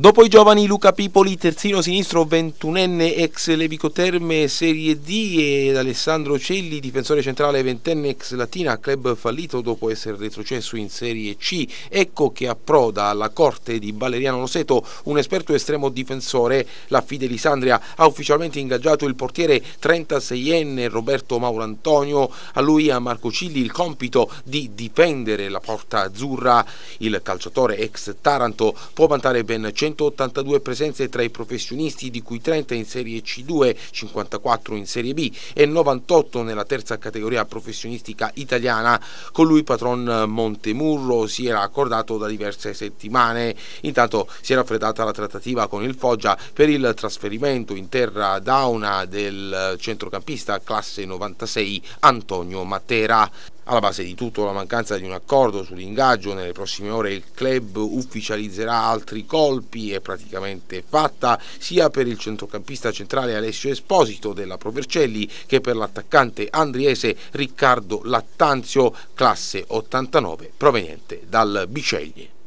Dopo i giovani Luca Pipoli, terzino sinistro 21enne ex Levico Terme Serie D ed Alessandro Celli, difensore centrale 20enne ex Latina, club fallito dopo essere retrocesso in Serie C. Ecco che approda alla corte di Valeriano Loseto un esperto estremo difensore. La Fidelisandria ha ufficialmente ingaggiato il portiere 36enne Roberto Mauro Antonio. A lui e a Marco Cilli il compito di difendere la porta azzurra. Il calciatore ex Taranto può vantare ben 100 182 presenze tra i professionisti, di cui 30 in Serie C2, 54 in Serie B e 98 nella terza categoria professionistica italiana. Con lui patron Montemurro si era accordato da diverse settimane. Intanto si è raffreddata la trattativa con il Foggia per il trasferimento in terra dauna del centrocampista classe 96 Antonio Matera. Alla base di tutto la mancanza di un accordo sull'ingaggio, nelle prossime ore il club ufficializzerà altri colpi, è praticamente fatta sia per il centrocampista centrale Alessio Esposito della Provercelli che per l'attaccante andriese Riccardo Lattanzio, classe 89, proveniente dal Biceglie.